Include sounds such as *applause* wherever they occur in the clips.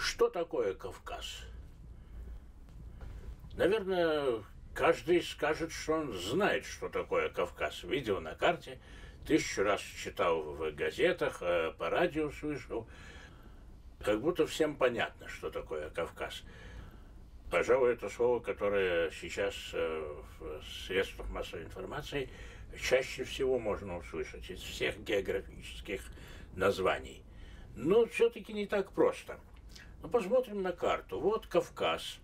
Что такое Кавказ? Наверное, каждый скажет, что он знает, что такое Кавказ. Видел на карте, тысячу раз читал в газетах, э, по радио слышал. Как будто всем понятно, что такое Кавказ. Пожалуй, это слово, которое сейчас э, в средствах массовой информации чаще всего можно услышать из всех географических названий. Но все-таки не так просто. Но посмотрим на карту. Вот Кавказ.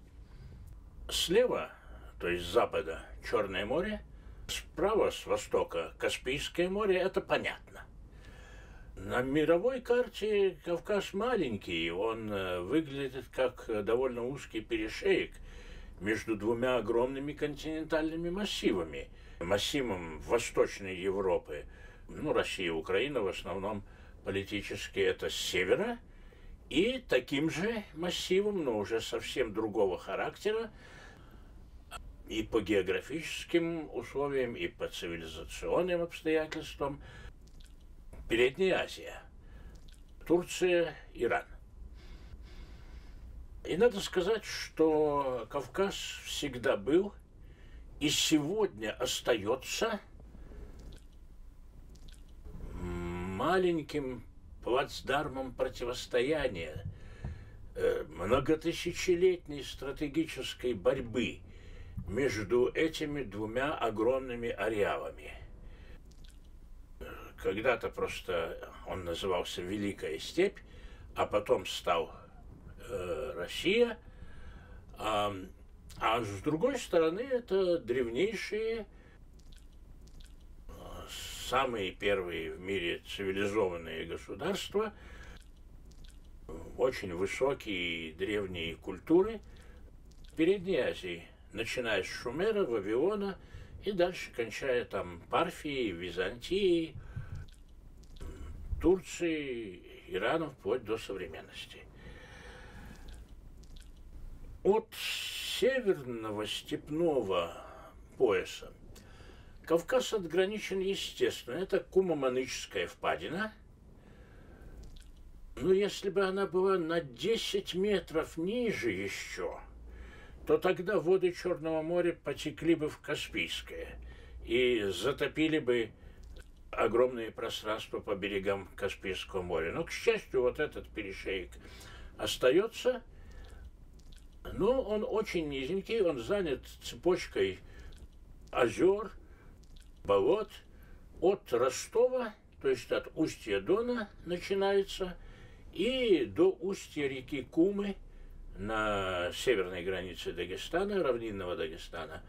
Слева, то есть с запада, Черное море. Справа, с востока, Каспийское море. Это понятно. На мировой карте Кавказ маленький, он э, выглядит как довольно узкий перешеек между двумя огромными континентальными массивами. Массивом Восточной Европы, ну, Россия и Украина в основном политически это с севера, и таким же массивом, но уже совсем другого характера, и по географическим условиям, и по цивилизационным обстоятельствам – Передняя Азия, Турция, Иран. И надо сказать, что Кавказ всегда был и сегодня остается маленьким плацдармом противостояния э, многотысячелетней стратегической борьбы между этими двумя огромными ареалами – когда-то просто он назывался Великая степь, а потом стал э, Россия. А, а с другой стороны, это древнейшие, самые первые в мире цивилизованные государства, очень высокие древние культуры Передней Азии, начиная с Шумера, Вавилона и дальше кончая там Парфией, Византией, Турции, Ирана вплоть до современности. От северного степного пояса Кавказ отграничен естественно. Это Кумаманычская впадина. Но если бы она была на 10 метров ниже еще, то тогда воды Черного моря потекли бы в Каспийское и затопили бы огромные пространства по берегам Каспийского моря. Но, к счастью, вот этот перешейк остается, но он очень низенький, он занят цепочкой озер, болот от Ростова, то есть от устья Дона начинается, и до устья реки Кумы на северной границе Дагестана, равнинного Дагестана,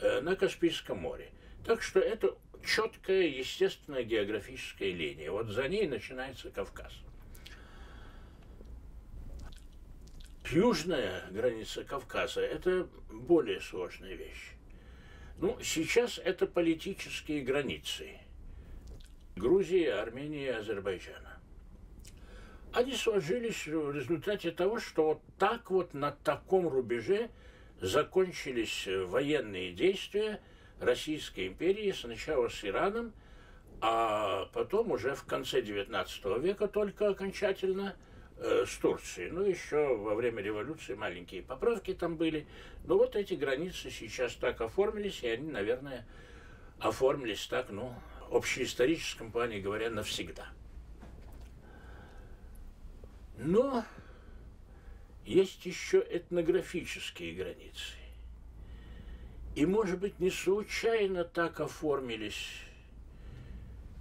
э, на Каспийском море. Так что это четкая, естественная географическая линия. Вот за ней начинается Кавказ. Южная граница Кавказа – это более сложная вещь. Ну, сейчас это политические границы Грузии, Армении и Азербайджана. Они сложились в результате того, что вот так вот на таком рубеже закончились военные действия – Российской империи сначала с Ираном, а потом уже в конце XIX века только окончательно э, с Турцией. Ну, еще во время революции маленькие поправки там были. Но вот эти границы сейчас так оформились, и они, наверное, оформились так, ну, в общеисторическом плане говоря, навсегда. Но есть еще этнографические границы. И, может быть, не случайно так оформились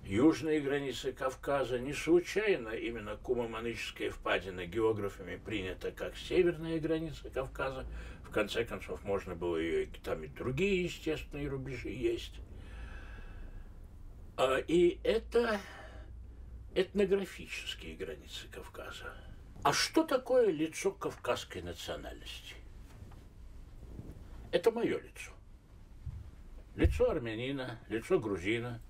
южные границы Кавказа, не случайно именно Кумаманическая впадина географами принята как северная граница Кавказа. В конце концов, можно было ее, там и другие естественные рубежи есть. А, и это этнографические границы Кавказа. А что такое лицо кавказской национальности? Это мое лицо. Лицо армянина, лицо грузина,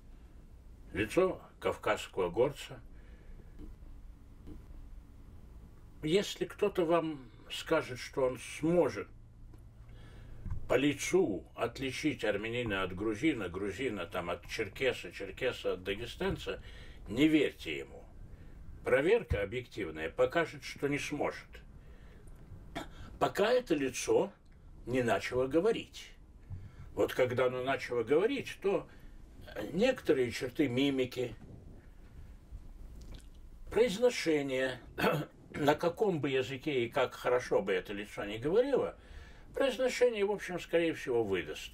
лицо кавказского горца. Если кто-то вам скажет, что он сможет по лицу отличить армянина от грузина, грузина там от черкеса, черкеса от дагестанца, не верьте ему. Проверка объективная покажет, что не сможет. пока это лицо не начало говорить. Вот когда оно начало говорить, то некоторые черты мимики, произношение, *clears throat* на каком бы языке и как хорошо бы это лицо не говорило, произношение, в общем, скорее всего, выдаст.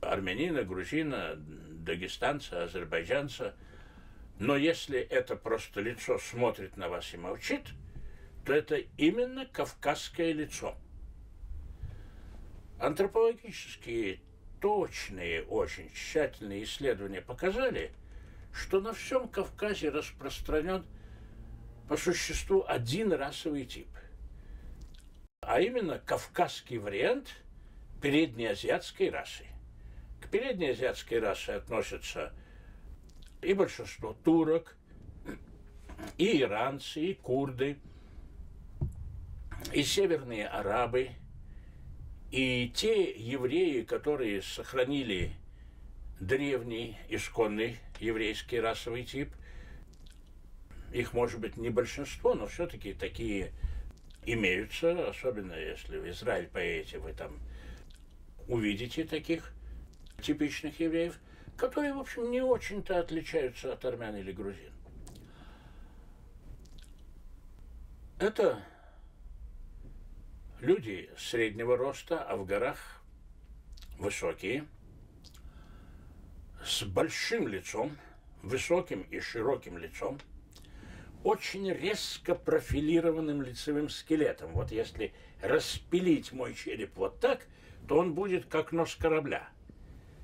Армянина, грузина, дагестанца, азербайджанца. Но если это просто лицо смотрит на вас и молчит, то это именно кавказское лицо. Антропологические точные, очень тщательные исследования показали, что на всем Кавказе распространен по существу один расовый тип. А именно кавказский вариант переднеазиатской расы. К переднеазиатской расе относятся и большинство турок, и иранцы, и курды, и северные арабы, и те евреи, которые сохранили древний, исконный еврейский расовый тип, их может быть не большинство, но все-таки такие имеются, особенно если в Израиль поедете, вы там увидите таких типичных евреев, которые, в общем, не очень-то отличаются от армян или грузин. Это люди среднего роста, а в горах высокие, с большим лицом, высоким и широким лицом, очень резко профилированным лицевым скелетом. Вот если распилить мой череп вот так, то он будет как нос корабля.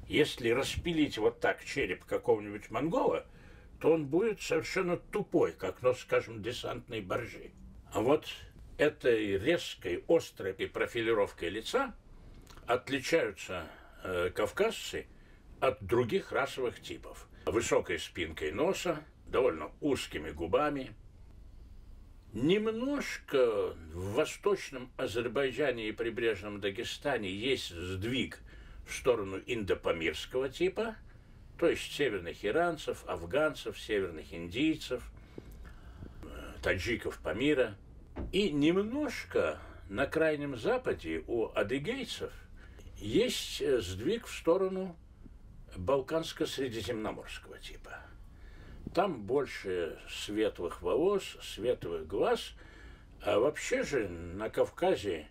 Если распилить вот так череп какого-нибудь монгола, то он будет совершенно тупой, как нос, скажем, десантной боржи. А вот этой резкой, острой профилировкой лица отличаются э, кавказцы от других расовых типов. Высокой спинкой носа, довольно узкими губами. Немножко в восточном Азербайджане и прибрежном Дагестане есть сдвиг в сторону индопамирского типа, то есть северных иранцев, афганцев, северных индийцев, э, таджиков Памира – и немножко на Крайнем Западе у адыгейцев есть э, сдвиг в сторону балканско-средиземноморского типа. Там больше светлых волос, светлых глаз, а вообще же на Кавказе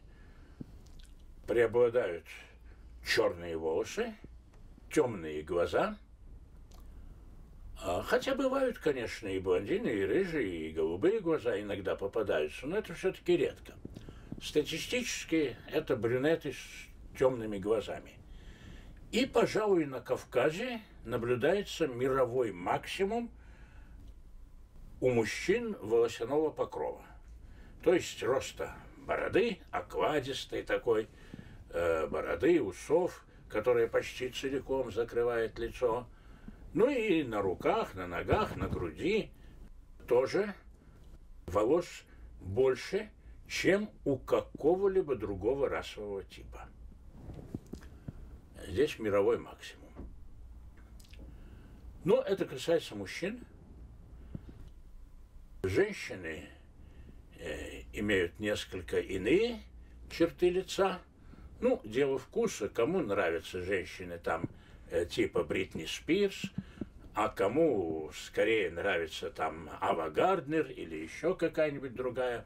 преобладают черные волосы, темные глаза – хотя бывают, конечно, и блондины, и рыжие, и голубые глаза иногда попадаются, но это все-таки редко. Статистически это брюнеты с темными глазами. И, пожалуй, на Кавказе наблюдается мировой максимум у мужчин волосяного покрова. То есть роста бороды, окладистой такой, э, бороды, усов, которая почти целиком закрывает лицо – ну и на руках, на ногах, на груди тоже волос больше, чем у какого-либо другого расового типа. Здесь мировой максимум. Но это касается мужчин. Женщины э, имеют несколько иные черты лица. Ну, дело вкуса, кому нравятся женщины там типа Бритни Спирс, а кому скорее нравится там Ава Гарднер или еще какая-нибудь другая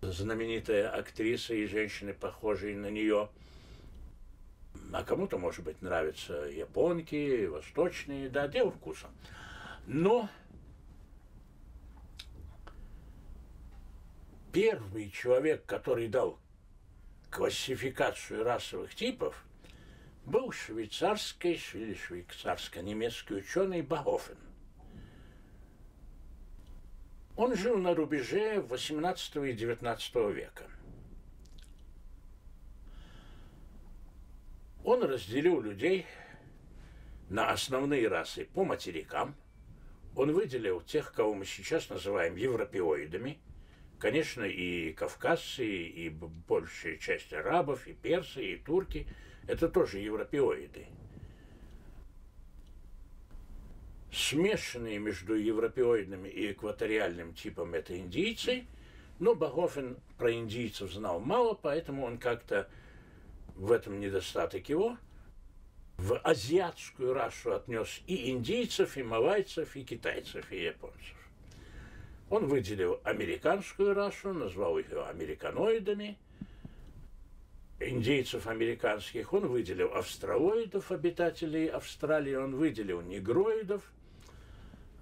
знаменитая актриса и женщины, похожие на нее. А кому-то, может быть, нравятся японки, восточные, да, дело вкуса. Но первый человек, который дал классификацию расовых типов – был швейцарский или швейцарско-немецкий ученый Багофен. Он жил на рубеже 18 и 19 века. Он разделил людей на основные расы по материкам. Он выделил тех, кого мы сейчас называем европеоидами. Конечно, и кавказцы, и большая часть арабов, и персы, и турки – это тоже европеоиды. Смешанные между европеоидным и экваториальным типом это индийцы, Но Багофин про индийцев знал мало, поэтому он как-то в этом недостаток его в азиатскую расу отнес и индийцев, и малайцев, и китайцев, и японцев. Он выделил американскую расу, назвал их американоидами. Индейцев американских он выделил австралоидов, обитателей Австралии, он выделил негроидов,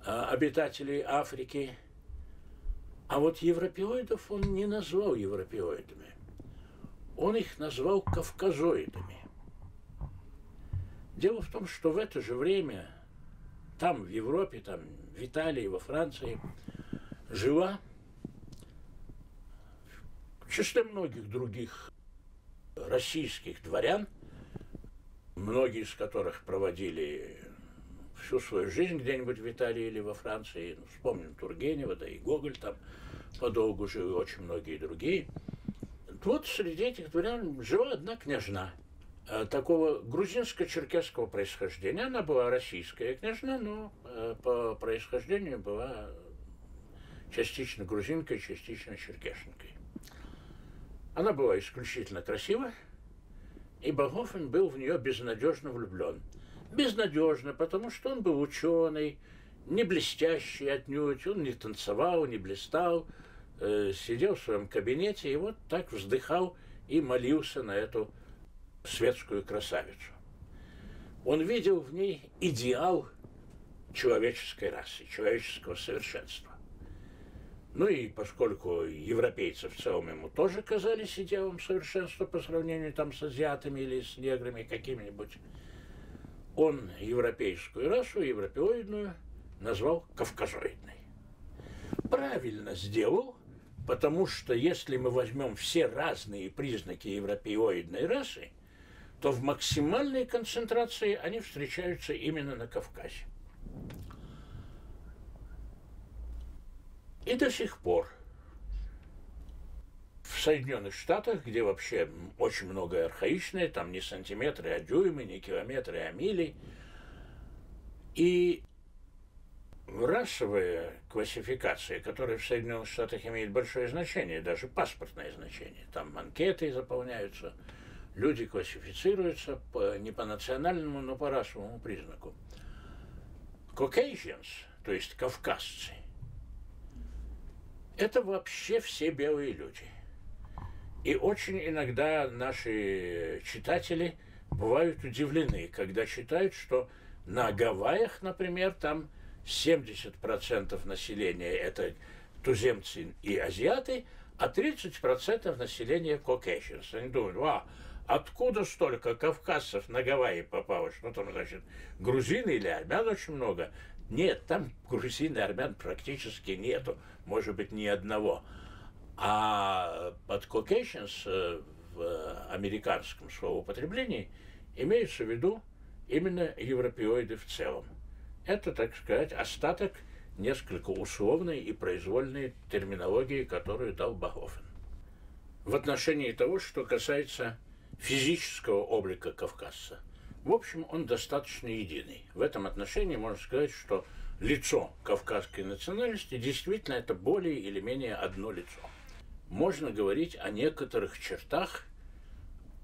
а, обитателей Африки. А вот европеоидов он не назвал европеоидами. Он их назвал кавказоидами. Дело в том, что в это же время там, в Европе, там, в Италии, во Франции – жила в числе многих других российских дворян, многие из которых проводили всю свою жизнь где-нибудь в Италии или во Франции. Ну, вспомним Тургенева, да и Гоголь там подолгу жил, и очень многие другие. Вот среди этих дворян жила одна княжна, э, такого грузинско-черкесского происхождения. Она была российская княжна, но э, по происхождению была частично грузинкой, частично черкешенкой. Она была исключительно красива, и Багофин был в нее безнадежно влюблен. Безнадежно, потому что он был ученый, не блестящий отнюдь, он не танцевал, не блистал, э, сидел в своем кабинете и вот так вздыхал и молился на эту светскую красавицу. Он видел в ней идеал человеческой расы, человеческого совершенства. Ну и поскольку европейцы в целом ему тоже казались идеалом совершенства по сравнению там с азиатами или с неграми какими-нибудь, он европейскую расу, европеоидную, назвал кавказоидной. Правильно сделал, потому что если мы возьмем все разные признаки европеоидной расы, то в максимальной концентрации они встречаются именно на Кавказе. И до сих пор в Соединенных Штатах, где вообще очень многое архаичное, там не сантиметры, а дюймы, не километры, а мили, и расовая классификация, которая в Соединенных Штатах имеет большое значение, даже паспортное значение. Там анкеты заполняются, люди классифицируются по, не по национальному, но по расовому признаку. Caucasians, то есть кавказцы, это вообще все белые люди. И очень иногда наши читатели бывают удивлены, когда читают, что на Гавайях, например, там 70% населения это туземцы и азиаты, а 30% населения Caucasians. Они думают, а, откуда столько кавказцев на Гавайи попало? Что там, значит, грузины или армян очень много? Нет, там грузин и армян практически нету, может быть, ни одного. А под Caucasians э, в американском словоупотреблении имеется в виду именно европеоиды в целом. Это, так сказать, остаток несколько условной и произвольной терминологии, которую дал Бахофен. В отношении того, что касается физического облика кавказца – в общем, он достаточно единый. В этом отношении можно сказать, что лицо кавказской национальности действительно это более или менее одно лицо. Можно говорить о некоторых чертах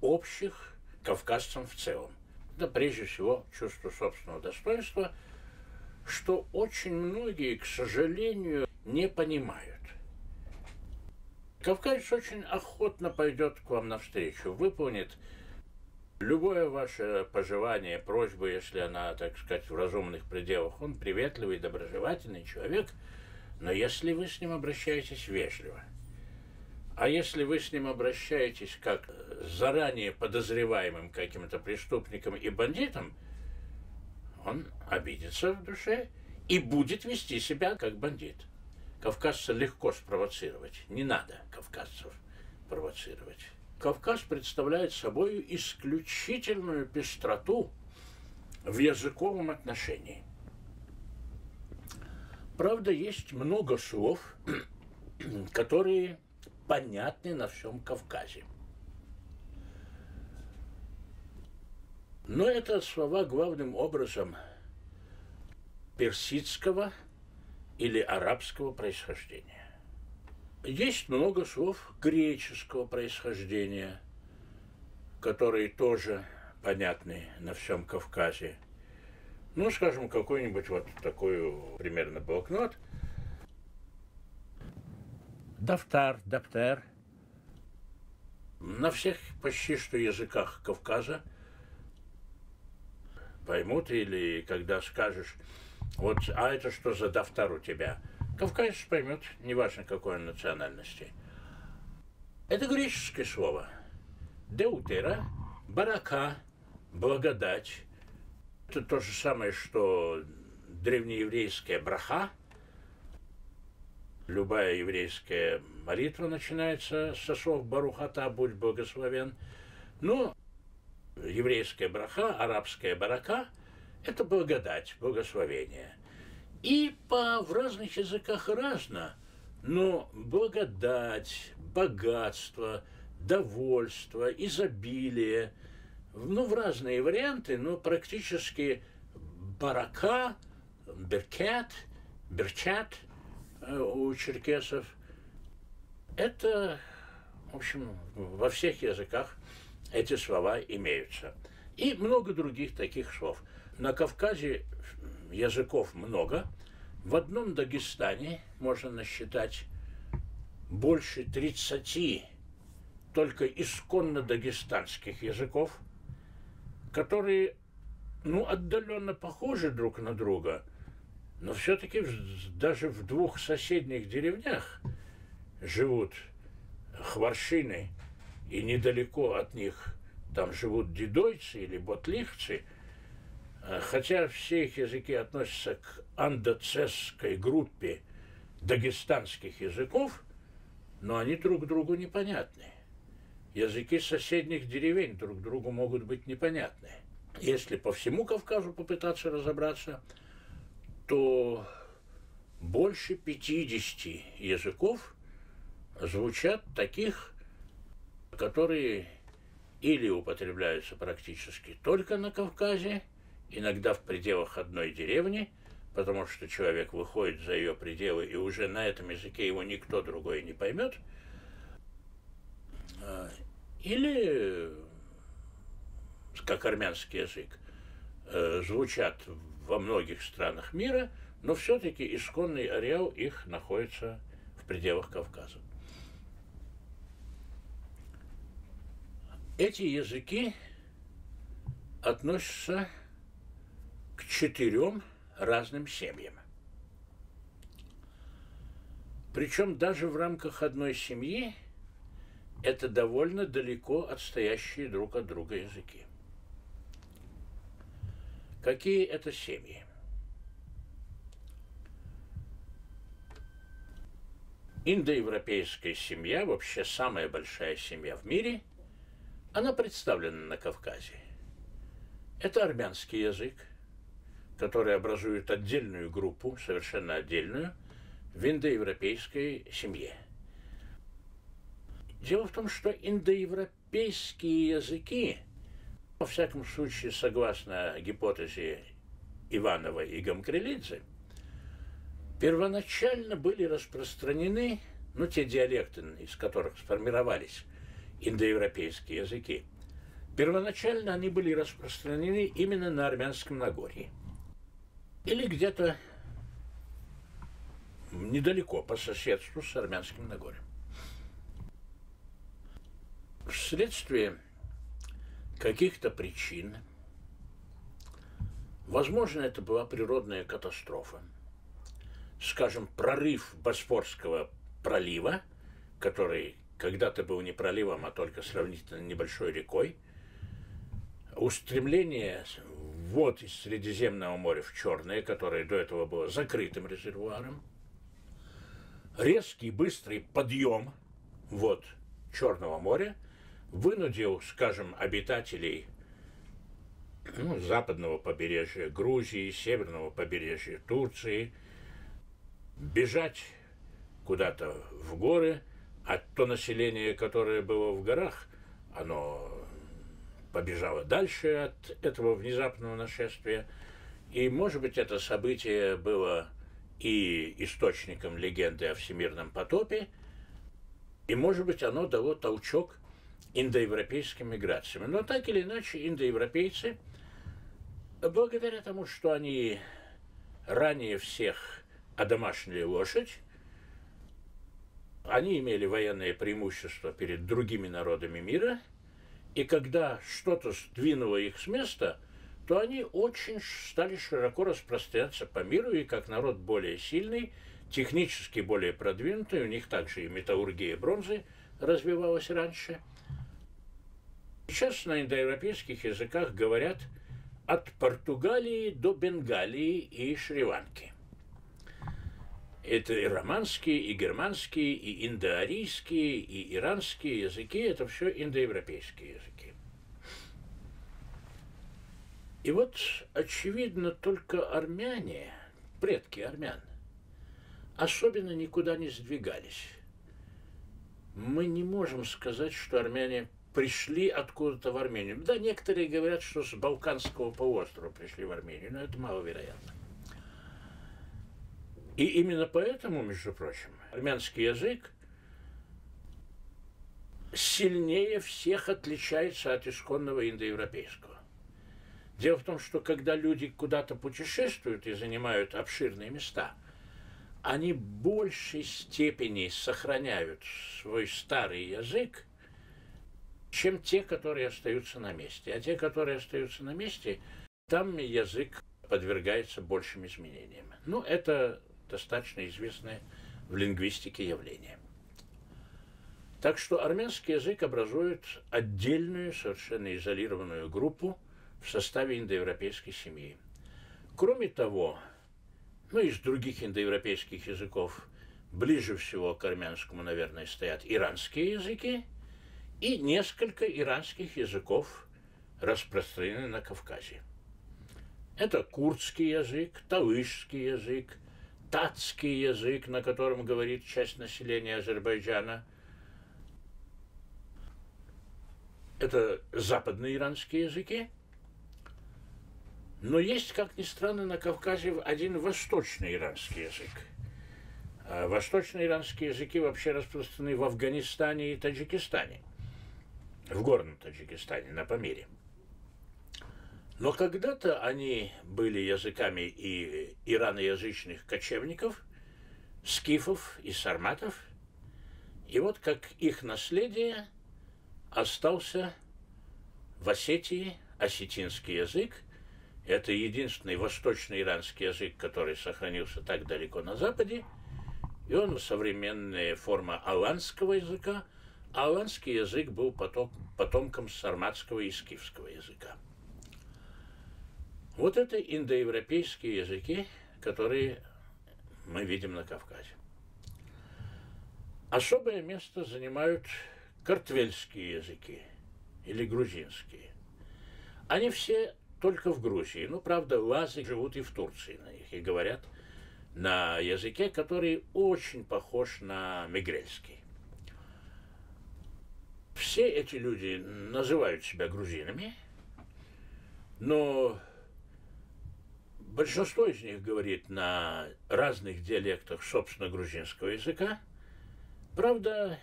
общих кавказцам в целом. Да прежде всего чувство собственного достоинства, что очень многие, к сожалению, не понимают. Кавказец очень охотно пойдет к вам навстречу, выполнит Любое ваше пожелание, просьба, если она, так сказать, в разумных пределах, он приветливый, доброжелательный человек, но если вы с ним обращаетесь вежливо, а если вы с ним обращаетесь как заранее подозреваемым каким-то преступником и бандитом, он обидится в душе и будет вести себя как бандит. Кавказца легко спровоцировать. Не надо кавказцев провоцировать. Кавказ представляет собой исключительную пестроту в языковом отношении. Правда, есть много слов, *clears throat* которые понятны на всем Кавказе. Но это слова главным образом персидского или арабского происхождения. Есть много слов греческого происхождения, которые тоже понятны на всем Кавказе. Ну, скажем, какой-нибудь вот такой примерно блокнот. Дафтар, даптер. На всех почти что языках Кавказа поймут, или когда скажешь, вот, а это что за дафтар у тебя? Кавказец поймет, неважно какой он национальности. Это греческое слово. Деутера, барака, благодать. Это то же самое, что древнееврейская браха. Любая еврейская молитва начинается со слов «Барухата, будь благословен». Но еврейская браха, арабская барака – это благодать, благословение. И по, в разных языках разно, но благодать, богатство, довольство, изобилие – ну, в разные варианты, но практически барака, беркет, берчат э, у черкесов. Это, в общем, во всех языках эти слова имеются. И много других таких слов. На Кавказе языков много. В одном Дагестане можно насчитать больше 30 только исконно дагестанских языков – которые, ну, отдаленно похожи друг на друга, но все-таки даже в двух соседних деревнях живут хваршины, и недалеко от них там живут дедойцы или ботлихцы, хотя все их языки относятся к андоцесской группе дагестанских языков, но они друг другу непонятны языки соседних деревень друг другу могут быть непонятны. Если по всему Кавказу попытаться разобраться, то больше 50 языков звучат таких, которые или употребляются практически только на Кавказе, иногда в пределах одной деревни, потому что человек выходит за ее пределы, и уже на этом языке его никто другой не поймет, а, или, как армянский язык, э, звучат во многих странах мира, но все-таки исконный ареал их находится в пределах Кавказа. Эти языки относятся к четырем разным семьям. Причем даже в рамках одной семьи это довольно далеко отстоящие друг от друга языки. Какие это семьи? Индоевропейская семья, вообще самая большая семья в мире, она представлена на Кавказе. Это армянский язык, который образует отдельную группу, совершенно отдельную, в индоевропейской семье – Дело в том, что индоевропейские языки, во всяком случае, согласно гипотезе Иванова и Гамкрелидзе, первоначально были распространены, ну, те диалекты, из которых сформировались индоевропейские языки, первоначально они были распространены именно на Армянском Нагорье. Или где-то недалеко по соседству с Армянским Нагорьем. Вследствие каких-то причин, возможно, это была природная катастрофа, скажем, прорыв Босфорского пролива, который когда-то был не проливом, а только сравнительно небольшой рекой, устремление вод из Средиземного моря в Черное, которое до этого было закрытым резервуаром, резкий быстрый подъем вод Черного моря – вынудил, скажем, обитателей ну, западного побережья Грузии, северного побережья Турции бежать куда-то в горы, а то население, которое было в горах, оно побежало дальше от этого внезапного нашествия. И, может быть, это событие было и источником легенды о всемирном потопе, И, может быть, оно дало толчок индоевропейским миграциям. Но так или иначе, индоевропейцы, благодаря тому, что они ранее всех одомашнили лошадь, они имели военное преимущество перед другими народами мира, и когда что-то сдвинуло их с места, то они очень стали широко распространяться по миру, и как народ более сильный, технически более продвинутый, у них также и металлургия бронзы развивалась раньше. Сейчас на индоевропейских языках говорят от Португалии до Бенгалии и Шри-Ланки. Это и романские, и германские, и индоарийские, и иранские языки, это все индоевропейские языки. И вот, очевидно, только армяне, предки армян, особенно никуда не сдвигались. Мы не можем сказать, что армяне пришли откуда-то в Армению. Да, некоторые говорят, что с Балканского полуострова пришли в Армению, но это маловероятно. И именно поэтому, между прочим, армянский язык сильнее всех отличается от исконного индоевропейского. Дело в том, что когда люди куда-то путешествуют и занимают обширные места, они в большей степени сохраняют свой старый язык, чем те, которые остаются на месте. А те, которые остаются на месте, там язык подвергается большим изменениям. Ну, это достаточно известное в лингвистике явление. Так что армянский язык образует отдельную, совершенно изолированную группу в составе индоевропейской семьи. Кроме того, ну, из других индоевропейских языков ближе всего к армянскому, наверное, стоят иранские языки и несколько иранских языков распространены на Кавказе. Это курдский язык, талышский язык, татский язык, на котором говорит часть населения Азербайджана. Это западные иранские языки. Но есть, как ни странно, на Кавказе один восточный иранский язык. А восточные иранские языки вообще распространены в Афганистане и Таджикистане. В горном Таджикистане, на Памире. Но когда-то они были языками и ираноязычных кочевников, скифов и сарматов. И вот как их наследие остался в Осетии осетинский язык. Это единственный восточный иранский язык, который сохранился так далеко на Западе. И он современная форма аланского языка. А аланский язык был потом, потомком сарматского и скифского языка. Вот это индоевропейские языки, которые мы видим на Кавказе. Особое место занимают картвельские языки или грузинские. Они все только в Грузии. Ну, правда, лазы живут и в Турции на них и говорят на языке, который очень похож на мигрельский. Все эти люди называют себя грузинами, но Большинство из них говорит на разных диалектах, собственно, грузинского языка. Правда,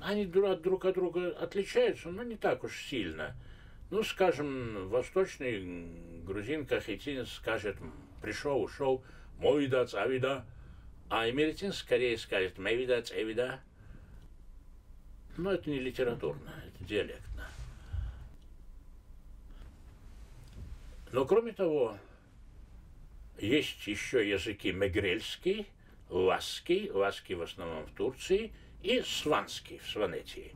они друг от друга отличаются, но не так уж сильно. Ну, скажем, восточный грузин кахетинец скажет «пришел, ушел, мой дац, авида», а эмеретин скорее скажет «мевидац, эвида». Но это не литературно, это диалектно. Но кроме того, есть еще языки мегрельский, лаский, лаский в основном в Турции, и сванский в Сванетии,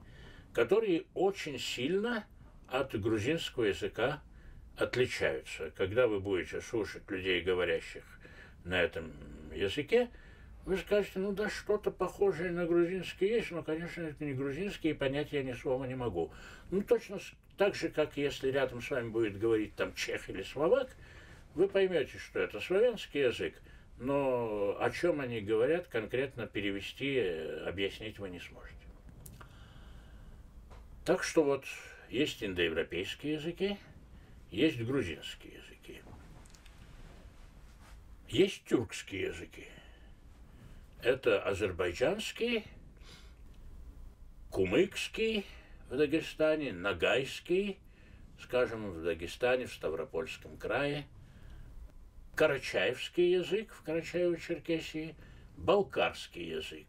которые очень сильно от грузинского языка отличаются. Когда вы будете слушать людей, говорящих на этом языке, вы скажете, ну да, что-то похожее на грузинский есть, но, конечно, это не грузинский, и понять я ни слова не могу. Ну, точно так же, как если рядом с вами будет говорить там чех или словак, вы поймете, что это славянский язык, но о чем они говорят, конкретно перевести, э, объяснить вы не сможете. Так что вот есть индоевропейские языки, есть грузинские языки, есть тюркские языки. Это азербайджанский, кумыкский в Дагестане, нагайский, скажем, в Дагестане, в Ставропольском крае, карачаевский язык в Карачаево-Черкесии, балкарский язык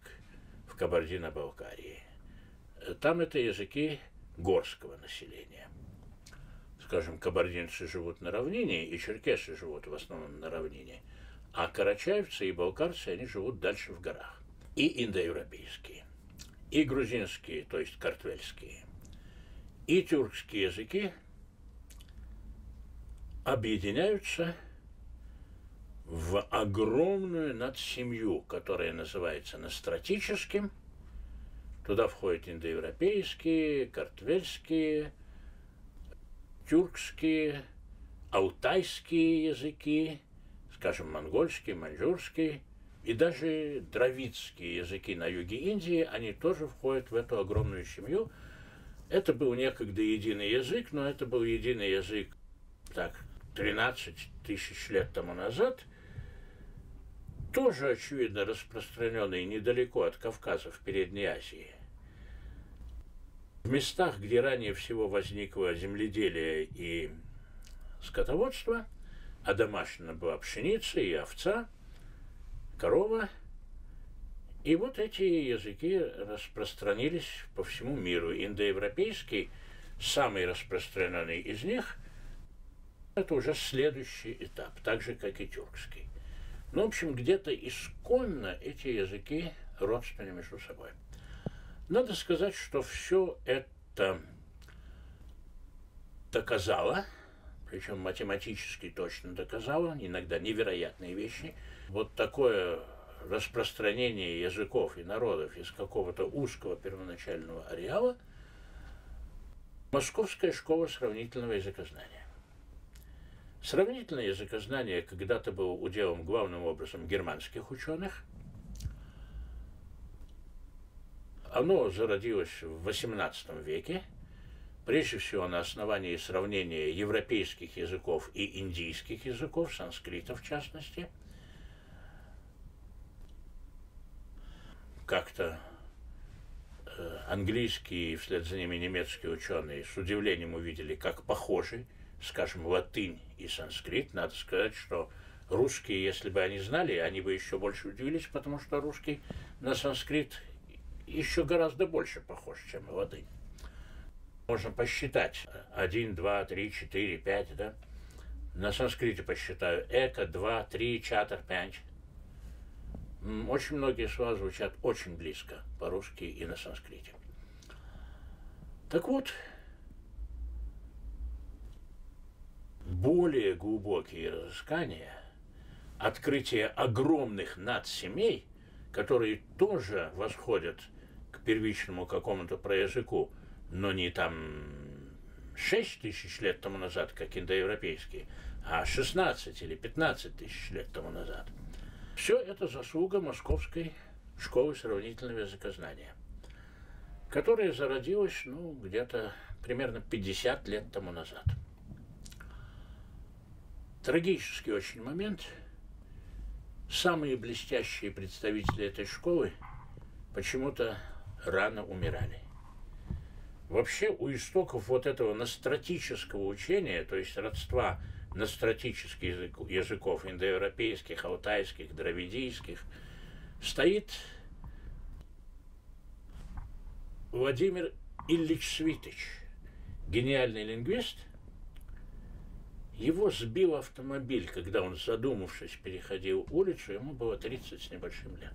в Кабардино-Балкарии. Там это языки горского населения. Скажем, кабардинцы живут на равнине, и черкесы живут в основном на равнине, а карачаевцы и балкарцы, они живут дальше в горах. И индоевропейские, и грузинские, то есть картвельские, и тюркские языки объединяются в огромную надсемью, которая называется настратическим – Туда входят индоевропейские, картвельские, тюркские, алтайские языки, скажем, монгольский, маньчжурский, и даже дравидские языки на юге Индии, они тоже входят в эту огромную семью. Это был некогда единый язык, но это был единый язык, так, 13 тысяч лет тому назад – тоже, очевидно, распространенный недалеко от Кавказа в Передней Азии. В местах, где ранее всего возникло земледелие и скотоводство, а домашняя была пшеница и овца, корова. И вот эти языки распространились по всему миру. Индоевропейский, самый распространенный из них, это уже следующий этап, так же, как и тюркский. Ну, в общем, где-то исконно эти языки родственны между собой. Надо сказать, что все это доказало, причем математически точно доказало, иногда невероятные вещи. Вот такое распространение языков и народов из какого-то узкого первоначального ареала Московская школа сравнительного языкознания. Сравнительное языкознание когда-то было уделом главным образом германских ученых. Оно зародилось в XVIII веке, прежде всего на основании сравнения европейских языков и индийских языков, санскрита в частности. Как-то э, английские и вслед за ними немецкие ученые с удивлением увидели, как похожи скажем, латынь и санскрит, надо сказать, что русские, если бы они знали, они бы еще больше удивились, потому что русский на санскрит еще гораздо больше похож, чем латынь. Можно посчитать. Один, два, три, четыре, пять, да? На санскрите посчитаю. Эко, два, три, чатер, пять. Очень многие слова звучат очень близко по-русски и на санскрите. Так вот, более глубокие разыскания, открытие огромных надсемей, которые тоже восходят к первичному какому-то проязыку, но не там 6 тысяч лет тому назад, как индоевропейские, а 16 или 15 тысяч лет тому назад. Все это заслуга Московской школы сравнительного языкознания, которая зародилась ну, где-то примерно 50 лет тому назад – Трагический очень момент. Самые блестящие представители этой школы почему-то рано умирали. Вообще у истоков вот этого настратического учения, то есть родства настратических языков, индоевропейских, алтайских, дравидийских, стоит Владимир Ильич Свитыч, гениальный лингвист – его сбил автомобиль, когда он, задумавшись, переходил улицу, ему было 30 с небольшим лет.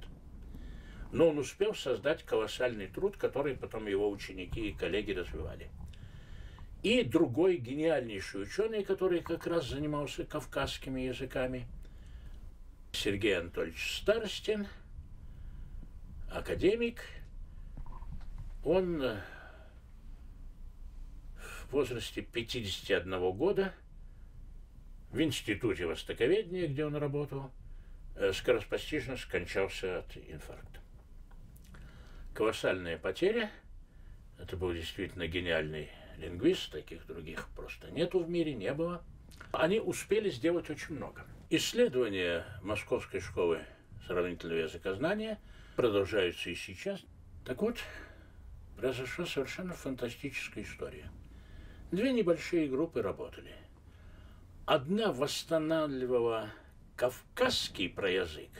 Но он успел создать колоссальный труд, который потом его ученики и коллеги развивали. И другой гениальнейший ученый, который как раз занимался кавказскими языками, Сергей Анатольевич Старостин, академик, он в возрасте 51 года – в институте востоковедения, где он работал, э, скоропостижно скончался от инфаркта. Колоссальная потеря. Это был действительно гениальный лингвист, таких других просто нету в мире, не было. Они успели сделать очень много. Исследования Московской школы сравнительного языкознания, продолжаются и сейчас. Так вот, произошла совершенно фантастическая история. Две небольшие группы работали. Одна восстанавливала кавказский проязык,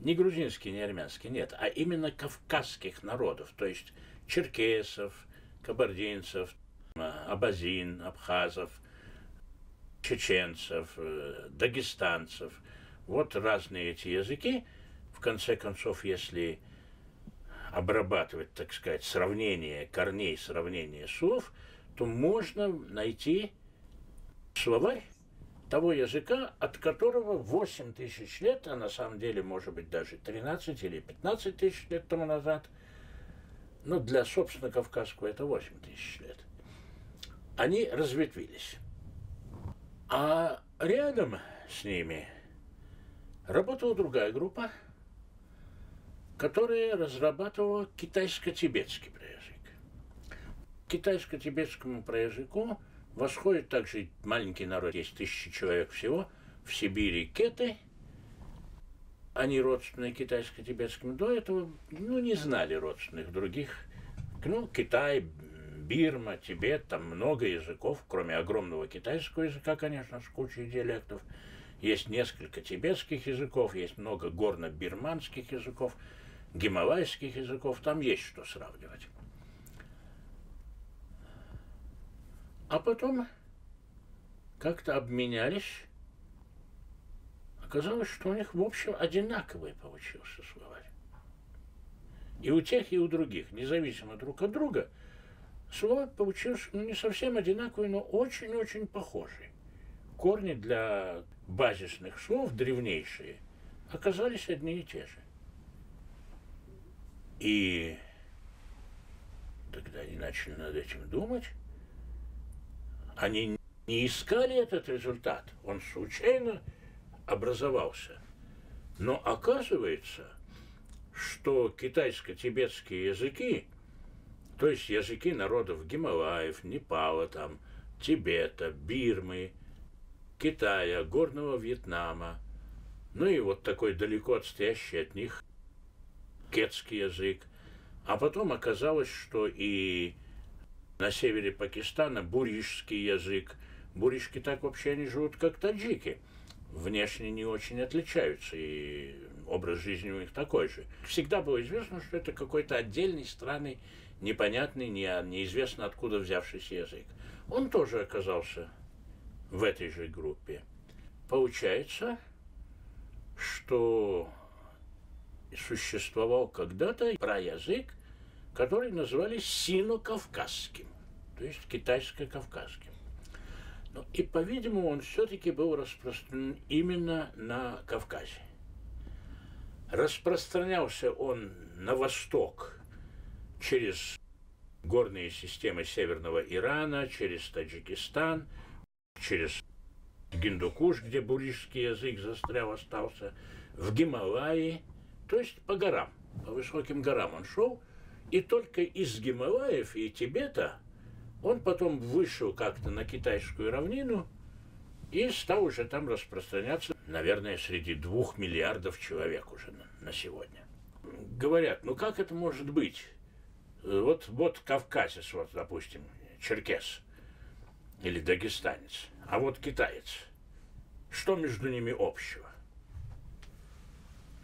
не грузинский, не армянский, нет, а именно кавказских народов, то есть черкесов, кабардинцев, абазин, абхазов, чеченцев, э, дагестанцев. Вот разные эти языки. В конце концов, если обрабатывать, так сказать, сравнение корней, сравнение слов, то можно найти словарь того языка, от которого 8 тысяч лет, а на самом деле, может быть, даже 13 или 15 тысяч лет тому назад, ну, для, собственно, Кавказского это 8 тысяч лет, они разветвились. А рядом с ними работала другая группа, которая разрабатывала китайско-тибетский проязык. Китайско-тибетскому проязыку восходит также маленький народ, есть тысячи человек всего, в Сибири кеты, они родственные китайско-тибетским. До этого, ну, не знали родственных других. Ну, Китай, Бирма, Тибет, там много языков, кроме огромного китайского языка, конечно, с кучей диалектов. Есть несколько тибетских языков, есть много горно-бирманских языков, гималайских языков, там есть что сравнивать. А потом как-то обменялись. Оказалось, что у них, в общем, одинаковый получился словарь. И у тех, и у других, независимо друг от друга – Слово получилось ну, не совсем одинаковое, но очень-очень похожее. Корни для базисных слов, древнейшие, оказались одни и те же. И тогда они начали над этим думать. Они не искали этот результат, он случайно образовался. Но оказывается, что китайско-тибетские языки то есть языки народов Гималаев, Непала, там, Тибета, Бирмы, Китая, Горного Вьетнама, ну и вот такой далеко отстоящий от них кетский язык. А потом оказалось, что и на севере Пакистана буришский язык. Буришки так вообще они живут, как таджики. Внешне не очень отличаются, и образ жизни у них такой же. Всегда было известно, что это какой-то отдельный странный непонятный, не, неизвестно откуда взявшийся язык. Он тоже оказался в этой же группе. Получается, что существовал когда-то про язык, который называли сино-кавказским, то есть китайско-кавказским. Ну, и, по-видимому, он все-таки был распространен именно на Кавказе. Распространялся он на восток через горные системы северного Ирана, через Таджикистан, через Гиндукуш, где буришский язык застрял, остался, в Гималаи, то есть по горам, по высоким горам он шел, и только из Гималаев и Тибета он потом вышел как-то на китайскую равнину и стал уже там распространяться, наверное, среди двух миллиардов человек уже на, на сегодня. Говорят, ну как это может быть? Вот, вот кавказец, вот, допустим, черкес или дагестанец, а вот китаец. Что между ними общего?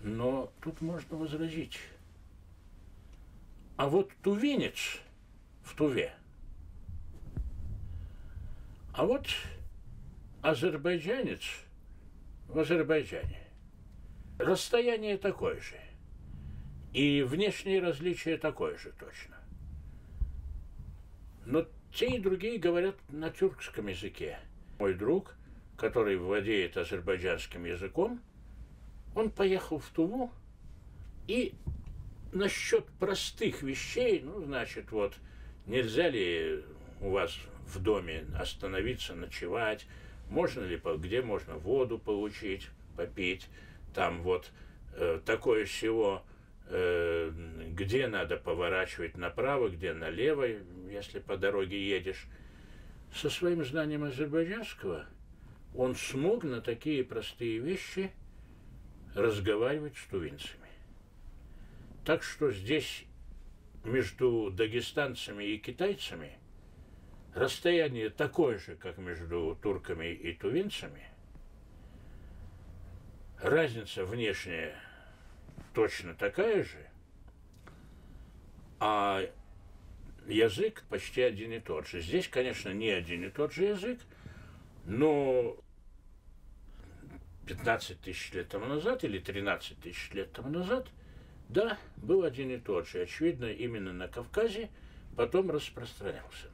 Но тут можно возразить. А вот тувинец в Туве, а вот азербайджанец в Азербайджане. Расстояние такое же – и внешнее различие такое же точно. Но те и другие говорят на тюркском языке. Мой друг, который владеет азербайджанским языком, он поехал в Туву и насчет простых вещей, ну, значит, вот, нельзя ли у вас в доме остановиться, ночевать, можно ли, где можно воду получить, попить, там вот э, такое всего где надо поворачивать направо, где налево, если по дороге едешь. Со своим знанием азербайджанского он смог на такие простые вещи разговаривать с тувинцами. Так что здесь между дагестанцами и китайцами расстояние такое же, как между турками и тувинцами. Разница внешняя точно такая же, а язык почти один и тот же. Здесь, конечно, не один и тот же язык, но 15 тысяч лет тому назад или 13 тысяч лет тому назад, да, был один и тот же. Очевидно, именно на Кавказе потом распространялся.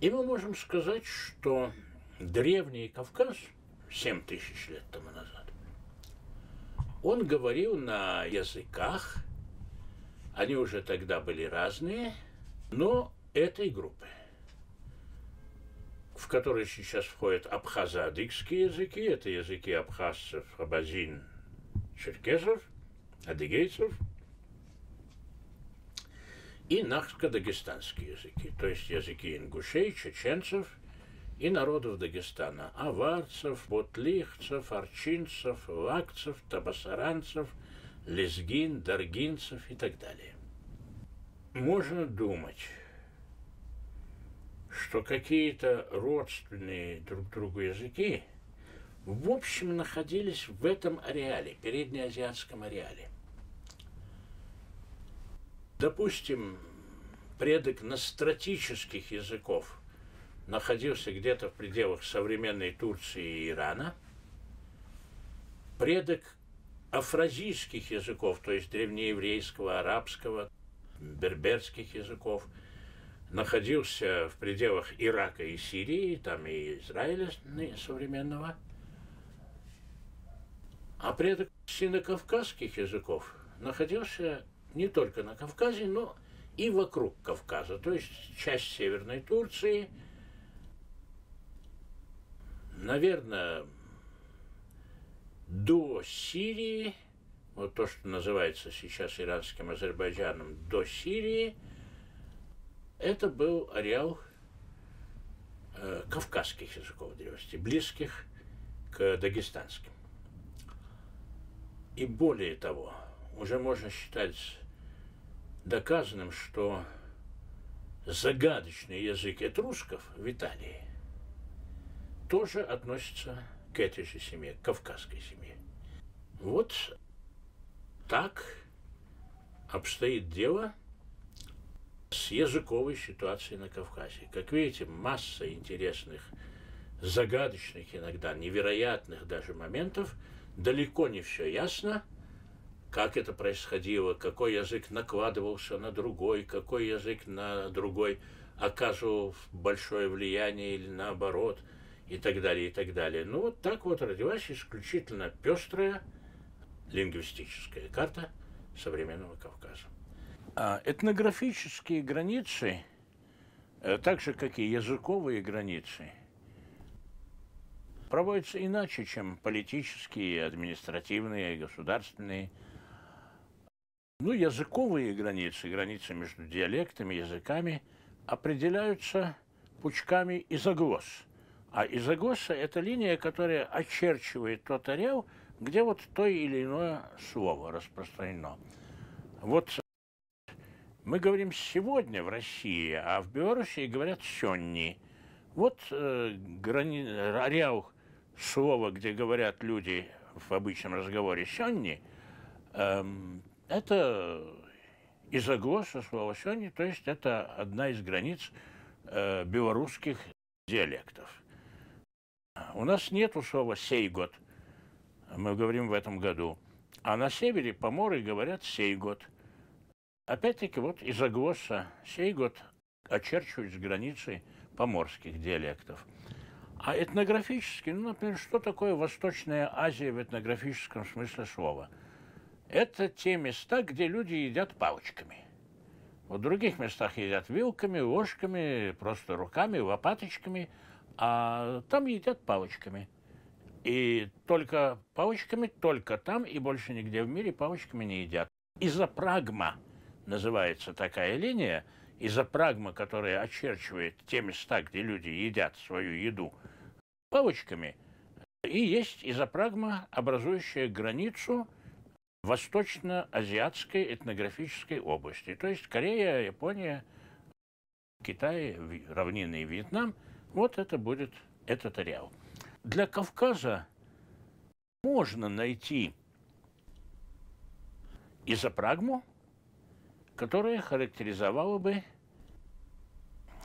И мы можем сказать, что древний Кавказ, 7 тысяч лет тому назад, он говорил на языках, они уже тогда были разные, но этой группы, в которые сейчас входят абхазо-адыгские языки, это языки абхазцев, абазин, черкесов, адыгейцев, и нахско-дагестанские языки, то есть языки ингушей, чеченцев и народов Дагестана, аварцев, ботлихцев, арчинцев, лакцев, табасаранцев – лезгин, даргинцев и так далее. Можно думать, что какие-то родственные друг другу языки в общем находились в этом ареале, переднеазиатском ареале. Допустим, предок настратических языков находился где-то в пределах современной Турции и Ирана, предок афразийских языков, то есть древнееврейского, арабского, берберских языков, находился в пределах Ирака и Сирии, там и Израиля современного. А предок синокавказских языков находился не только на Кавказе, но и вокруг Кавказа, то есть часть Северной Турции, наверное, до Сирии, вот то, что называется сейчас иранским Азербайджаном, до Сирии, это был ареал э, кавказских языков древности, близких к дагестанским. И более того, уже можно считать доказанным, что загадочный язык этрусков в Италии тоже относится к этой же семье, к кавказской семье. Вот так обстоит дело с языковой ситуацией на Кавказе. Как видите, масса интересных, загадочных иногда, невероятных даже моментов. Далеко не все ясно, как это происходило, какой язык накладывался на другой, какой язык на другой оказывал большое влияние или наоборот – и так далее, и так далее. Ну, вот так вот родилась исключительно пестрая лингвистическая карта современного Кавказа. А этнографические границы, э, так же, как и языковые границы, проводятся иначе, чем политические, административные, государственные. Ну, языковые границы, границы между диалектами, языками определяются пучками и заглос – а изогоса – это линия, которая очерчивает тот ареал, где вот то или иное слово распространено. Вот мы говорим сегодня в России, а в Белоруссии говорят «сённи». Вот э, грани... ареал слова, где говорят люди в обычном разговоре «сённи», э, это изоглоса слова «сённи», то есть это одна из границ э, белорусских диалектов. У нас нету слова «сей год», мы говорим в этом году. А на севере поморы говорят «сей год». Опять-таки вот из-за глосса «сей год» очерчивают границы поморских диалектов. А этнографически, ну, например, что такое Восточная Азия в этнографическом смысле слова? Это те места, где люди едят палочками. В других местах едят вилками, ложками, просто руками, лопаточками – а там едят палочками. И только палочками, только там и больше нигде в мире палочками не едят. Изопрагма называется такая линия, изопрагма, которая очерчивает те места, где люди едят свою еду палочками, И есть изопрагма, образующая границу восточно-азиатской этнографической области. То есть Корея, Япония, Китай, равнины и Вьетнам. Вот это будет этот ареал. Для Кавказа можно найти изопрагму, которая характеризовала бы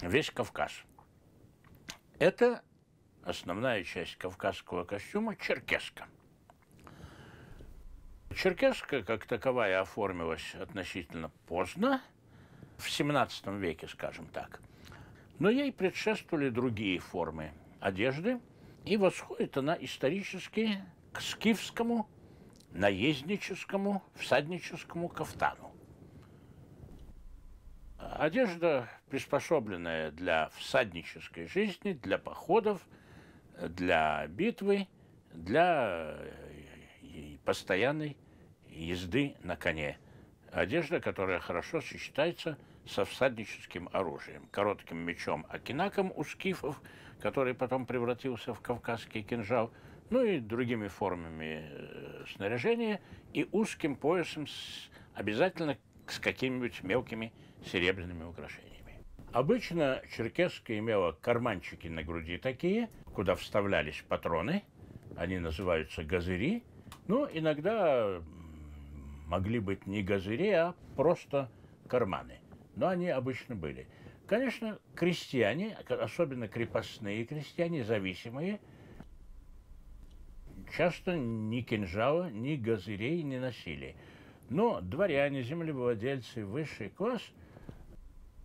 весь Кавказ. Это основная часть кавказского костюма – черкеска. Черкеска, как таковая, оформилась относительно поздно, в 17 веке, скажем так. Но ей предшествовали другие формы одежды, и восходит она исторически к скифскому, наездническому, всадническому кафтану. Одежда, приспособленная для всаднической жизни, для походов, для битвы, для э, постоянной езды на коне. Одежда, которая хорошо сочетается со всадническим оружием, коротким мечом Акинаком у скифов, который потом превратился в кавказский кинжал, ну и другими формами э, снаряжения, и узким поясом с, обязательно с какими-нибудь мелкими серебряными украшениями. Обычно черкесска имела карманчики на груди такие, куда вставлялись патроны, они называются газыри, но иногда могли быть не газыри, а просто карманы. Но они обычно были. Конечно, крестьяне, особенно крепостные крестьяне, зависимые, часто ни кинжала, ни газырей не носили. Но дворяне, землевладельцы, высший класс –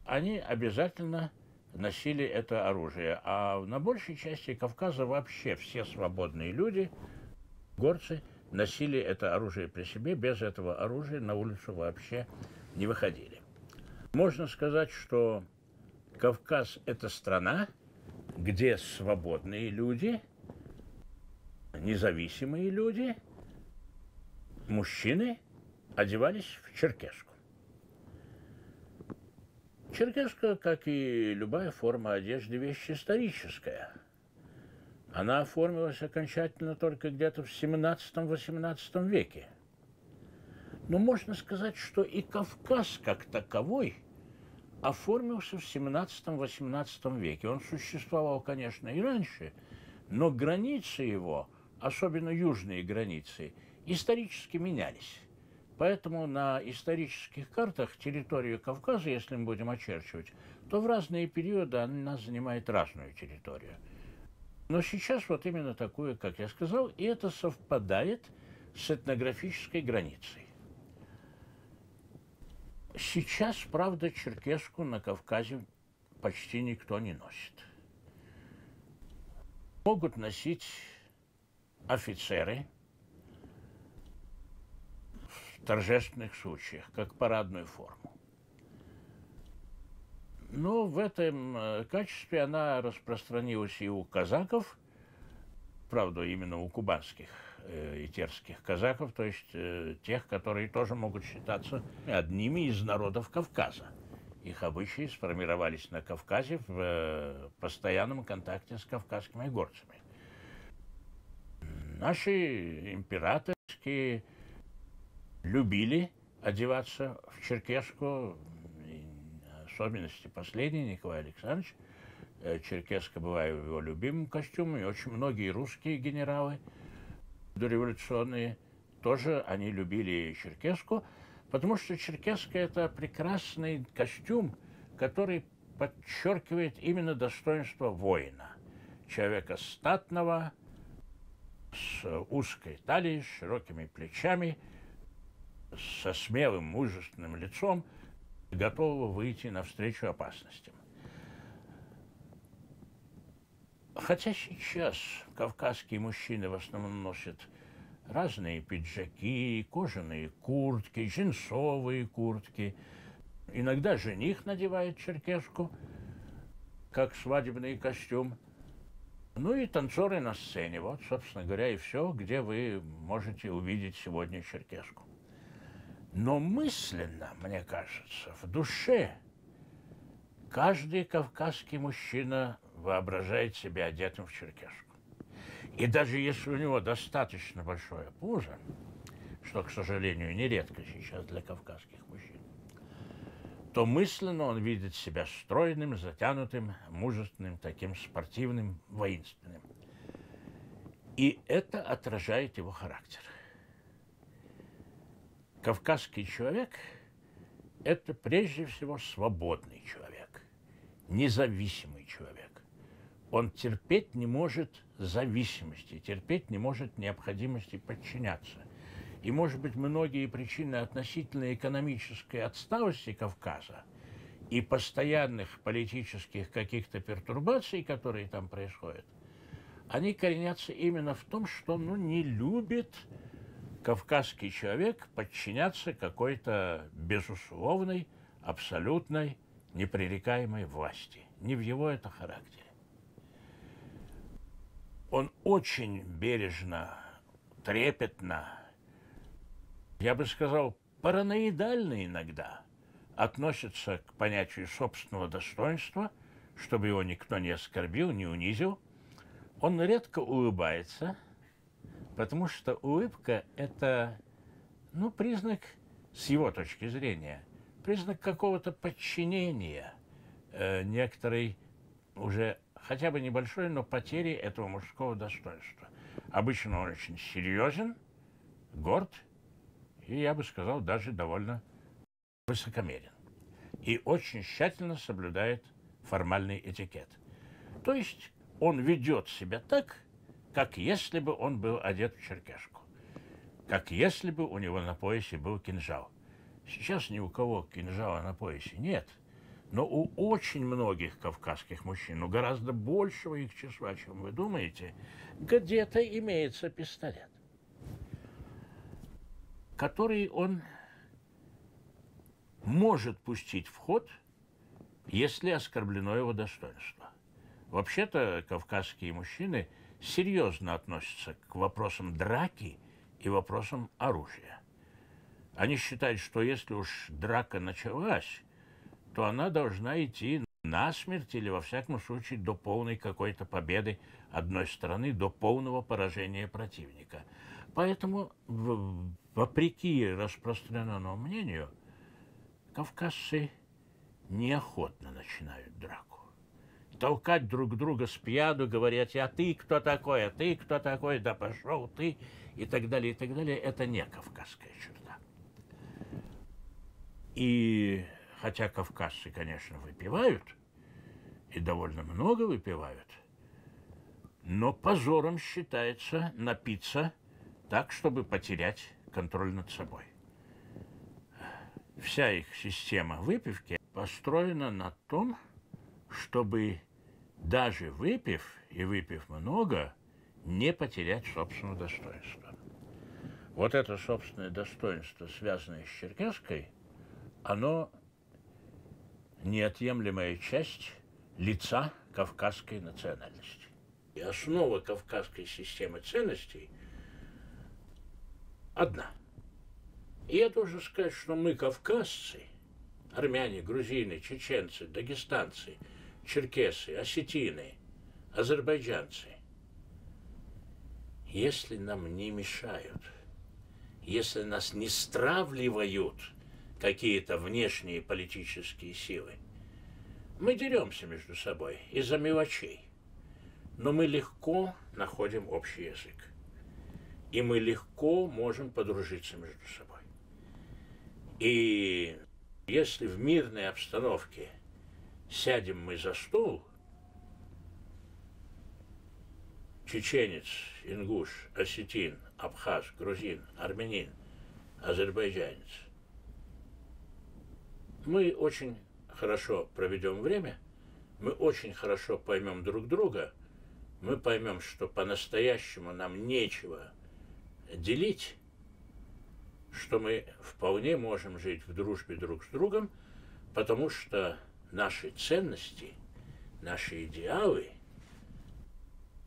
они обязательно носили это оружие. А на большей части Кавказа вообще все свободные люди, горцы, носили это оружие при себе. Без этого оружия на улицу вообще не выходили. Можно сказать, что Кавказ – это страна, где свободные люди, независимые люди, мужчины одевались в черкеску. Черкеска, как и любая форма одежды, вещь историческая. Она оформилась окончательно только где-то в 17-18 веке. Но можно сказать, что и Кавказ как таковой оформился в 17-18 веке. Он существовал, конечно, и раньше, но границы его, особенно южные границы, исторически менялись. Поэтому на исторических картах территорию Кавказа, если мы будем очерчивать, то в разные периоды она занимает разную территорию. Но сейчас вот именно такую, как я сказал, и это совпадает с этнографической границей. Сейчас, правда, черкеску на Кавказе почти никто не носит. Могут носить офицеры – торжественных случаях, как парадную форму. Но в этом э, качестве она распространилась и у казаков, правда, именно у кубанских э, и терских казаков, то есть э, тех, которые тоже могут считаться одними из народов Кавказа. Их обычаи сформировались на Кавказе в э, постоянном контакте с кавказскими горцами. Наши императорские любили одеваться в черкеску, особенности последний Николай Александрович. Черкеска была его любимым костюмом, и очень многие русские генералы дореволюционные тоже они любили черкеску, потому что черкеска – это прекрасный костюм, который подчеркивает именно достоинство воина, человека статного, с узкой талией, с широкими плечами – со смелым, мужественным лицом, готового выйти навстречу опасностям. Хотя сейчас кавказские мужчины в основном носят разные пиджаки, кожаные куртки, джинсовые куртки. Иногда жених надевает черкеску, как свадебный костюм. Ну и танцоры на сцене. Вот, собственно говоря, и все, где вы можете увидеть сегодня черкеску. Но мысленно, мне кажется, в душе каждый кавказский мужчина воображает себя одетым в черкеску. И даже если у него достаточно большое пузо, что, к сожалению, нередко сейчас для кавказских мужчин, то мысленно он видит себя стройным, затянутым, мужественным, таким спортивным, воинственным. И это отражает его характер. Кавказский человек – это прежде всего свободный человек, независимый человек. Он терпеть не может зависимости, терпеть не может необходимости подчиняться. И, может быть, многие причины относительно экономической отсталости Кавказа и постоянных политических каких-то пертурбаций, которые там происходят, они коренятся именно в том, что ну, не любит кавказский человек подчиняться какой-то безусловной, абсолютной, непререкаемой власти. Не в его это характере. Он очень бережно, трепетно, я бы сказал, параноидально иногда относится к понятию собственного достоинства, чтобы его никто не оскорбил, не унизил – он редко улыбается, потому что улыбка – это, ну, признак, с его точки зрения, признак какого-то подчинения э, некоторой уже хотя бы небольшой, но потери этого мужского достоинства. Обычно он очень серьезен, горд и, я бы сказал, даже довольно высокомерен. И очень тщательно соблюдает формальный этикет. То есть он ведет себя так, как если бы он был одет в черкешку, как если бы у него на поясе был кинжал. Сейчас ни у кого кинжала на поясе нет, но у очень многих кавказских мужчин, ну гораздо большего их числа, чем вы думаете, где-то имеется пистолет, который он может пустить в ход, если оскорблено его достоинство. Вообще-то кавказские мужчины серьезно относятся к вопросам драки и вопросам оружия. Они считают, что если уж драка началась, то она должна идти на смерть или, во всяком случае, до полной какой-то победы одной стороны, до полного поражения противника. Поэтому, вопреки распространенному мнению, кавказцы неохотно начинают драку. Толкать друг друга с пьяду, говорить, а ты кто такой, а ты кто такой, да пошел ты, и так далее, и так далее, это не кавказская черта. И хотя кавказцы, конечно, выпивают, и довольно много выпивают, но позором считается напиться так, чтобы потерять контроль над собой. Вся их система выпивки построена на том, чтобы даже выпив и выпив много, не потерять собственное достоинство. Вот это собственное достоинство, связанное с черкесской, оно неотъемлемая часть лица кавказской национальности. И основа кавказской системы ценностей одна. И я должен сказать, что мы, кавказцы, армяне, грузины, чеченцы, дагестанцы – черкесы, осетины, азербайджанцы, если нам не мешают, если нас не стравливают какие-то внешние политические силы, мы деремся между собой из-за мелочей, но мы легко находим общий язык. И мы легко можем подружиться между собой. И если в мирной обстановке – сядем мы за стол, чеченец, ингуш, осетин, абхаз, грузин, армянин, азербайджанец, мы очень хорошо проведем время, мы очень хорошо поймем друг друга, мы поймем, что по-настоящему нам нечего делить, что мы вполне можем жить в дружбе друг с другом, потому что наши ценности, наши идеалы,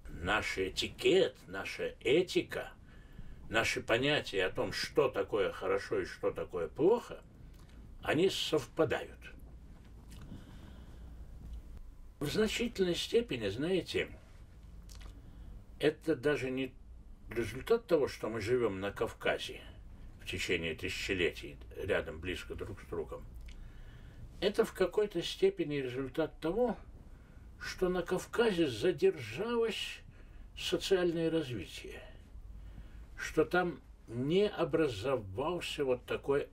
наш этикет, наша этика, наши понятия о том, что такое хорошо и что такое плохо, они совпадают. В значительной степени, знаете, это даже не результат того, что мы живем на Кавказе в течение тысячелетий, рядом, близко друг с другом. Это в какой-то степени результат того, что на Кавказе задержалось социальное развитие, что там не образовался вот такой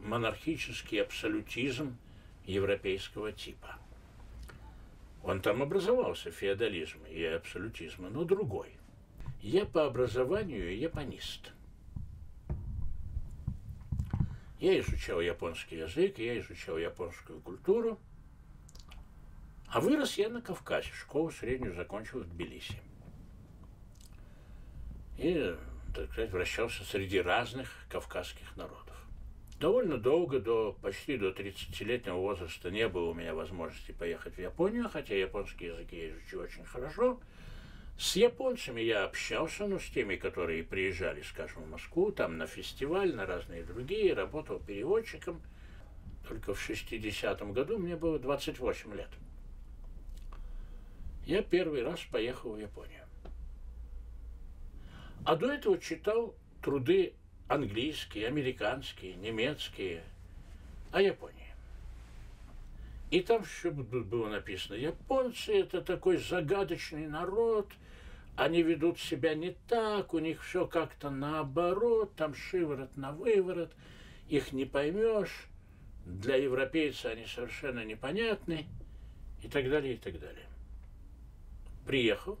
монархический абсолютизм европейского типа. Он там образовался, феодализм и абсолютизм, но другой. Я по образованию японист. Я изучал японский язык, я изучал японскую культуру. А вырос я на Кавказе. Школу среднюю закончил в Тбилиси. И, так сказать, вращался среди разных кавказских народов. Довольно долго, до, почти до 30-летнего возраста, не было у меня возможности поехать в Японию, хотя японский язык я изучил очень хорошо. С японцами я общался, ну, с теми, которые приезжали, скажем, в Москву, там на фестиваль, на разные другие, работал переводчиком. Только в 60-м году мне было 28 лет. Я первый раз поехал в Японию. А до этого читал труды английские, американские, немецкие, о Японии. И там все было написано, японцы это такой загадочный народ, они ведут себя не так, у них все как-то наоборот, там шиворот на выворот, их не поймешь, для европейца они совершенно непонятны, и так далее, и так далее. Приехал,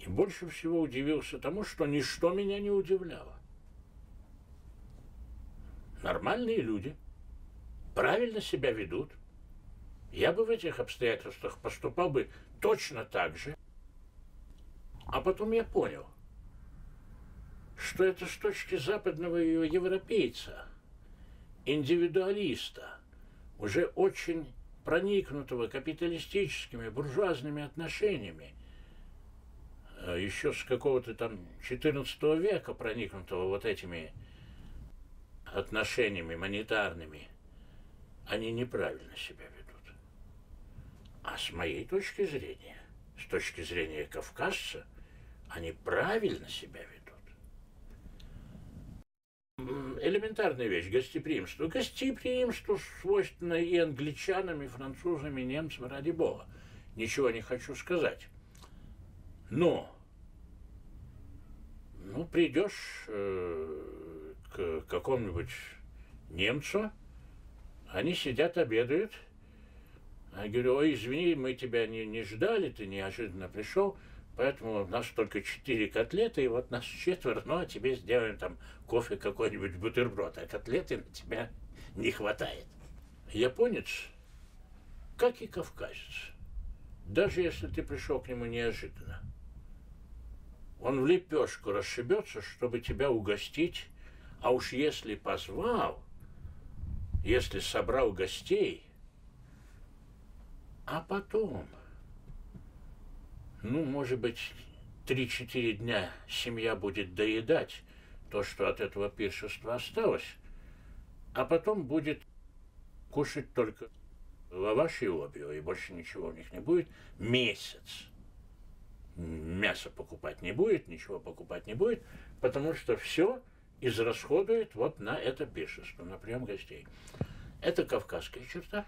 и больше всего удивился тому, что ничто меня не удивляло. Нормальные люди правильно себя ведут. Я бы в этих обстоятельствах поступал бы точно так же. А потом я понял, что это с точки западного европейца, индивидуалиста, уже очень проникнутого капиталистическими буржуазными отношениями – еще с какого-то там 14 века, проникнутого вот этими отношениями монетарными, они неправильно себя ведут. А с моей точки зрения, с точки зрения кавказца, они правильно себя ведут. Элементарная вещь – гостеприимство. Гостеприимство свойственно и англичанам, и французам, и немцам, ради бога. Ничего не хочу сказать. Но, ну, придешь э, к какому-нибудь немцу, они сидят, обедают. Я говорю, ой, извини, мы тебя не, не ждали, ты неожиданно пришел, поэтому у нас только четыре котлеты, и вот нас четверо, ну, а тебе сделаем там кофе какой-нибудь, бутерброд, а котлеты на тебя не хватает. Японец, как и кавказец, даже если ты пришел к нему неожиданно, он в лепешку расшибется, чтобы тебя угостить, а уж если позвал, если собрал гостей, а потом, ну, может быть, три-четыре дня семья будет доедать то, что от этого пиршества осталось, а потом будет кушать только лаваш и обио, и больше ничего у них не будет. Месяц мясо покупать не будет, ничего покупать не будет, потому что все израсходует вот на это пиршество, на прием гостей. Это кавказская черта,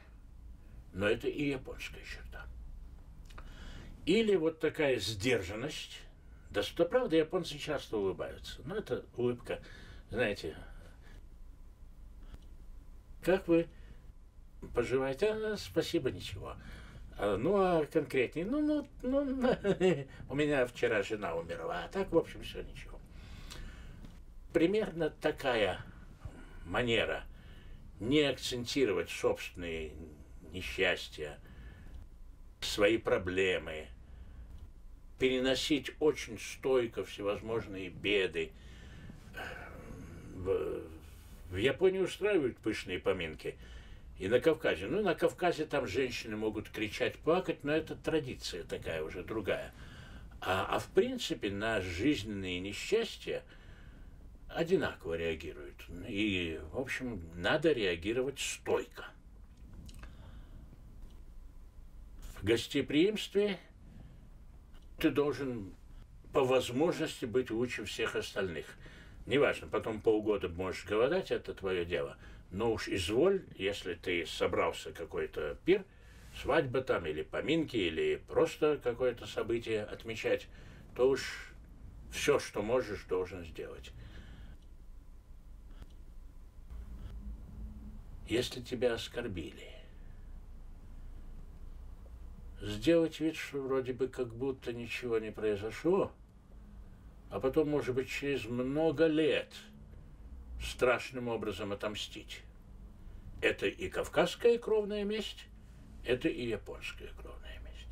но это и японская черта. Или вот такая сдержанность, да что правда, японцы часто улыбаются, но это улыбка, знаете, как вы поживаете? А, спасибо, ничего. А, ну, а конкретнее, ну, ну, ну, *laughs* у меня вчера жена умерла, а так, в общем, все ничего. Примерно такая манера не акцентировать собственные несчастья, свои проблемы, переносить очень стойко всевозможные беды. В, в Японии устраивают пышные поминки – и на Кавказе. Ну, на Кавказе там женщины могут кричать, плакать, но это традиция такая уже другая. А, а в принципе на жизненные несчастья одинаково реагируют. И, в общем, надо реагировать стойко. В гостеприимстве ты должен по возможности быть лучше всех остальных. Неважно, потом полгода можешь голодать, это твое дело. Но уж изволь, если ты собрался какой-то пир, свадьба там, или поминки, или просто какое-то событие отмечать, то уж все, что можешь, должен сделать. Если тебя оскорбили, сделать вид, что вроде бы как будто ничего не произошло, а потом, может быть, через много лет страшным образом отомстить. Это и кавказская кровная месть, это и японская кровная месть.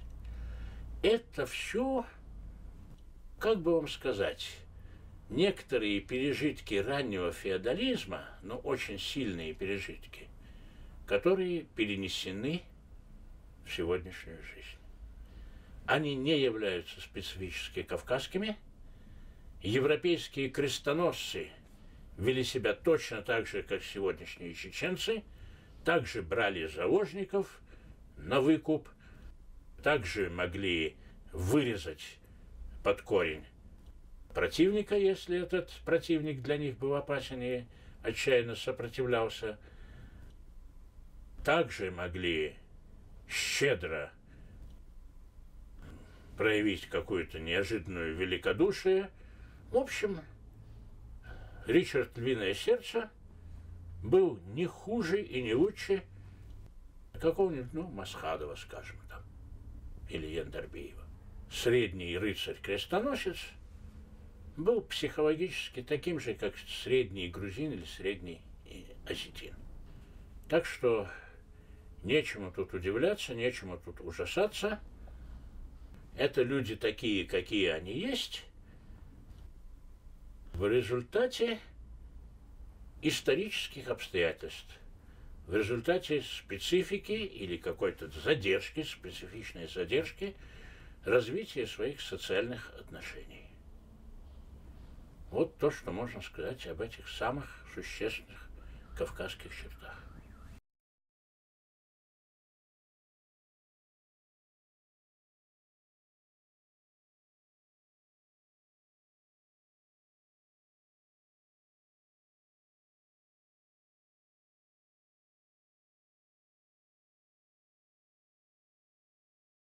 Это все, как бы вам сказать, некоторые пережитки раннего феодализма, но очень сильные пережитки, которые перенесены в сегодняшнюю жизнь. Они не являются специфически кавказскими. Европейские крестоносцы вели себя точно так же, как сегодняшние чеченцы, также брали заложников на выкуп, также могли вырезать под корень противника, если этот противник для них был опасен и отчаянно сопротивлялся. Также могли щедро проявить какую-то неожиданную великодушие. В общем, Ричард Львиное Сердце был не хуже и не лучше какого-нибудь, ну, Масхадова, скажем там, или Яндарбиева. Средний рыцарь-крестоносец был психологически таким же, как средний грузин или средний осетин. Так что Нечему тут удивляться, нечему тут ужасаться. Это люди такие, какие они есть. В результате исторических обстоятельств, в результате специфики или какой-то задержки, специфичной задержки развития своих социальных отношений. Вот то, что можно сказать об этих самых существенных кавказских чертах.